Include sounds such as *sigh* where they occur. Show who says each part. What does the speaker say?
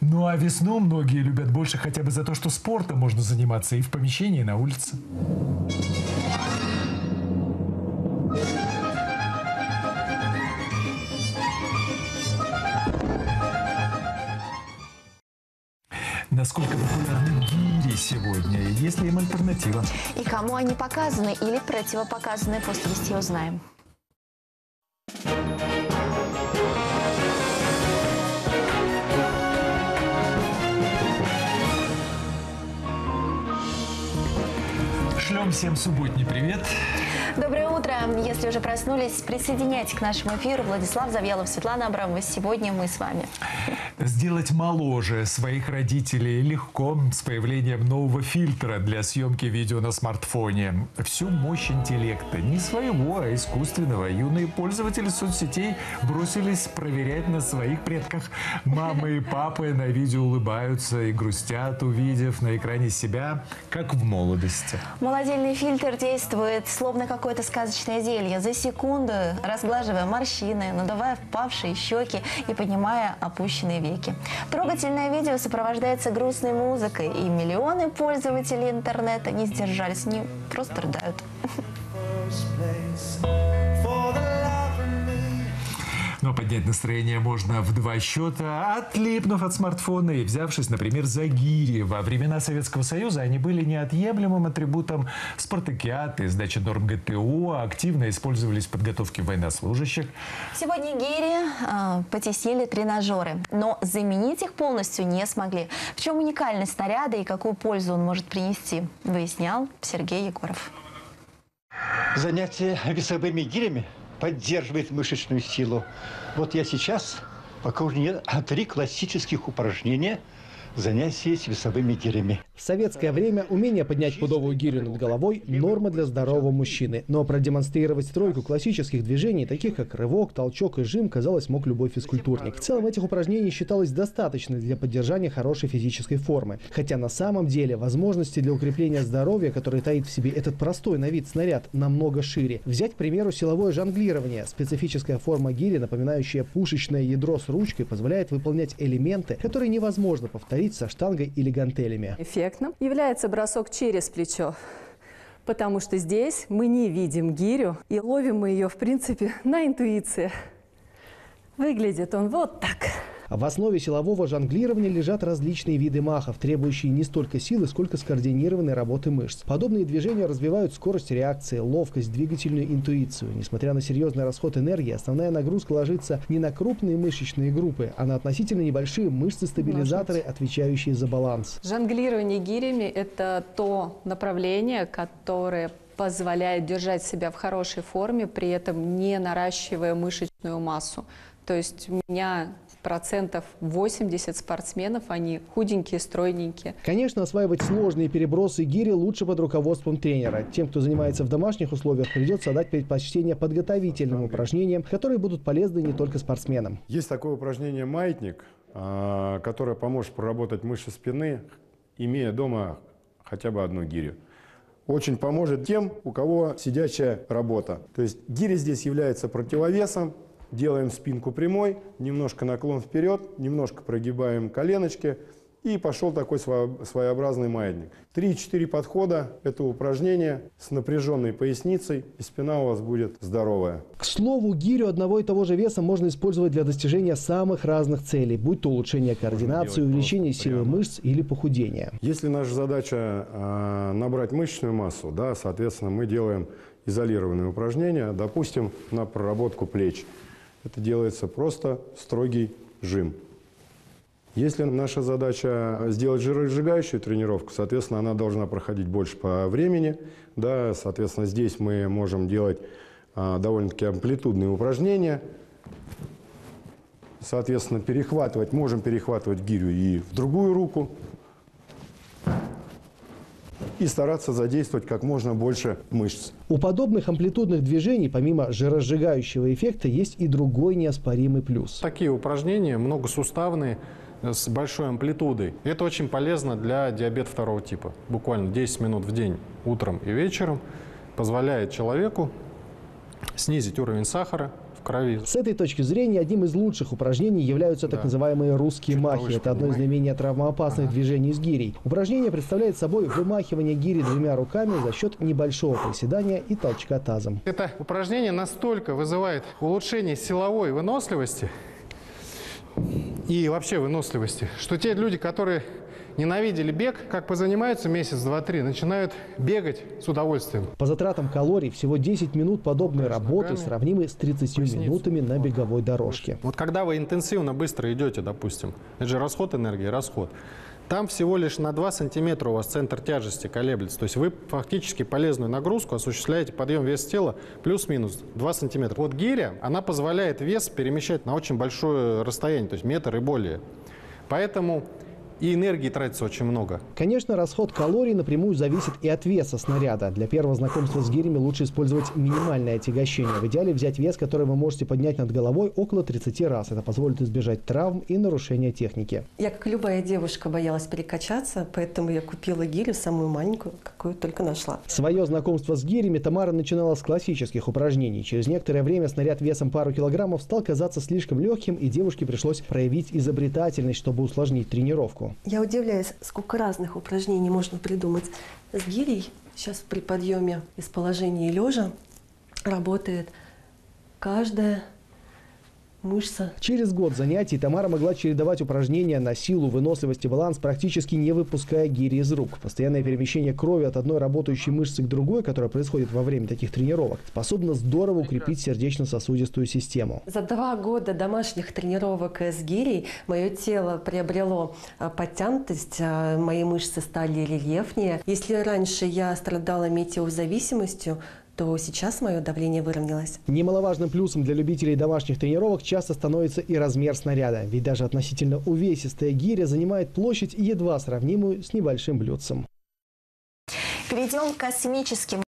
Speaker 1: Ну а весну многие любят больше хотя бы за то, что спортом можно заниматься и в помещении, и на улице. Насколько популярны гири сегодня? Есть ли им альтернатива?
Speaker 2: И кому они показаны или противопоказаны, после вести узнаем.
Speaker 1: Шлем всем субботний привет.
Speaker 2: Доброе утро. Если уже проснулись, присоединяйтесь к нашему эфиру. Владислав Завьялов, Светлана Абрамова. Сегодня мы с вами.
Speaker 1: Сделать моложе своих родителей легко с появлением нового фильтра для съемки видео на смартфоне. Всю мощь интеллекта, не своего, а искусственного, юные пользователи соцсетей бросились проверять на своих предках. Мамы и папы на видео улыбаются и грустят, увидев на экране себя, как в молодости.
Speaker 2: Молодильный фильтр действует словно какое-то сказочное зелье. За секунду разглаживая морщины, надувая впавшие щеки и поднимая опущенные веки. Трогательное видео сопровождается грустной музыкой, и миллионы пользователей интернета не сдержались, они просто рыдают. *laughs*
Speaker 1: Но поднять настроение можно в два счета, отлипнув от смартфона и взявшись, например, за гири. Во времена Советского Союза они были неотъемлемым атрибутом спартакиаты, сдачи норм ГТО, активно использовались в подготовке военнослужащих.
Speaker 2: Сегодня гири э, потеснили тренажеры, но заменить их полностью не смогли. В чем уникальность снаряда и какую пользу он может принести, выяснял Сергей Егоров.
Speaker 3: Занятие весовыми гирями поддерживает мышечную силу. Вот я сейчас покажу мне три классических упражнения – занятия с весовыми гирями.
Speaker 4: В советское время умение поднять пудовую гирю над головой – норма для здорового мужчины. Но продемонстрировать тройку классических движений, таких как рывок, толчок и жим, казалось, мог любой физкультурник. В целом этих упражнений считалось достаточно для поддержания хорошей физической формы. Хотя на самом деле возможности для укрепления здоровья, которые таит в себе этот простой на вид снаряд, намного шире. Взять, к примеру, силовое жонглирование. Специфическая форма гири, напоминающая пушечное ядро с ручкой, позволяет выполнять элементы, которые невозможно повторить со штангой или гантелями.
Speaker 5: Эффектным является бросок через плечо, потому что здесь мы не видим гирю и ловим мы ее, в принципе, на интуиции. Выглядит он вот так.
Speaker 4: В основе силового жонглирования лежат различные виды махов, требующие не столько силы, сколько скоординированной работы мышц. Подобные движения развивают скорость реакции, ловкость, двигательную интуицию. Несмотря на серьезный расход энергии, основная нагрузка ложится не на крупные мышечные группы, а на относительно небольшие мышцы-стабилизаторы, отвечающие за баланс.
Speaker 5: Жонглирование гирями – это то направление, которое позволяет держать себя в хорошей форме, при этом не наращивая мышечную массу. То есть у меня процентов 80 спортсменов, они худенькие, стройненькие.
Speaker 4: Конечно, осваивать сложные перебросы гири лучше под руководством тренера. Тем, кто занимается в домашних условиях, придется отдать предпочтение подготовительным упражнениям, которые будут полезны не только спортсменам.
Speaker 6: Есть такое упражнение «Маятник», а, которое поможет проработать мышцы спины, имея дома хотя бы одну гирю очень поможет тем, у кого сидячая работа. То есть гири здесь является противовесом Делаем спинку прямой, немножко наклон вперед, немножко прогибаем коленочки. И пошел такой своеобразный маятник. Три-четыре подхода – это упражнение с напряженной поясницей, и спина у вас будет здоровая.
Speaker 4: К слову, гирю одного и того же веса можно использовать для достижения самых разных целей, будь то улучшение координации, увеличение силы прямо. мышц или похудение.
Speaker 6: Если наша задача э, набрать мышечную массу, да, соответственно, мы делаем изолированные упражнения, допустим, на проработку плеч – это делается просто строгий жим. Если наша задача сделать жиросжигающую тренировку, соответственно, она должна проходить больше по времени. Да, соответственно, здесь мы можем делать а, довольно-таки амплитудные упражнения. Соответственно, перехватывать, можем перехватывать гирю и в другую руку и стараться задействовать как можно больше мышц.
Speaker 4: У подобных амплитудных движений, помимо жиросжигающего эффекта, есть и другой неоспоримый плюс.
Speaker 7: Такие упражнения многосуставные, э, с большой амплитудой. Это очень полезно для диабета второго типа. Буквально 10 минут в день, утром и вечером, позволяет человеку снизить уровень сахара крови.
Speaker 4: С этой точки зрения одним из лучших упражнений являются так называемые русские
Speaker 7: Чуть
Speaker 4: махи. Это одно из наименее травмоопасных движений с гирей. Упражнение представляет собой вымахивание гири двумя руками за счет небольшого приседания и толчка тазом.
Speaker 7: Это упражнение настолько вызывает улучшение силовой выносливости и вообще выносливости, что те люди, которые ненавидели бег, как позанимаются месяц, два, три, начинают бегать с удовольствием.
Speaker 4: По затратам калорий всего 10 минут подобной работы сравнимы с 30
Speaker 7: Поясницу.
Speaker 4: минутами на беговой дорожке.
Speaker 7: Вот когда вы интенсивно быстро идете, допустим, это же расход энергии, расход. Там всего лишь на 2 сантиметра у вас центр тяжести колеблется. То есть вы фактически полезную нагрузку осуществляете, подъем вес тела плюс-минус 2 сантиметра. Вот гиря, она позволяет вес перемещать на очень большое расстояние, то есть метр и более. Поэтому и энергии тратится очень много.
Speaker 4: Конечно, расход калорий напрямую зависит и от веса снаряда. Для первого знакомства с гирями лучше использовать минимальное отягощение. В идеале взять вес, который вы можете поднять над головой около 30 раз. Это позволит избежать травм и нарушения техники.
Speaker 8: Я, как любая девушка, боялась перекачаться, поэтому я купила гирю, самую маленькую, какую только нашла.
Speaker 4: Свое знакомство с гирями Тамара начинала с классических упражнений. Через некоторое время снаряд весом пару килограммов стал казаться слишком легким, и девушке пришлось проявить изобретательность, чтобы усложнить тренировку.
Speaker 8: Я удивляюсь, сколько разных упражнений можно придумать. С гирей сейчас при подъеме из положения лежа работает каждая мышца
Speaker 4: Через год занятий Тамара могла чередовать упражнения на силу, выносливость и баланс, практически не выпуская гири из рук. Постоянное перемещение крови от одной работающей мышцы к другой, которое происходит во время таких тренировок, способно здорово укрепить сердечно-сосудистую систему.
Speaker 8: За два года домашних тренировок с гирей мое тело приобрело а, подтянутость, а, мои мышцы стали рельефнее. Если раньше я страдала метеозависимостью, то сейчас мое давление выровнялось.
Speaker 4: Немаловажным плюсом для любителей домашних тренировок часто становится и размер снаряда, ведь даже относительно увесистая гиря занимает площадь едва сравнимую с небольшим блюдцем.
Speaker 2: Перейдем к космическим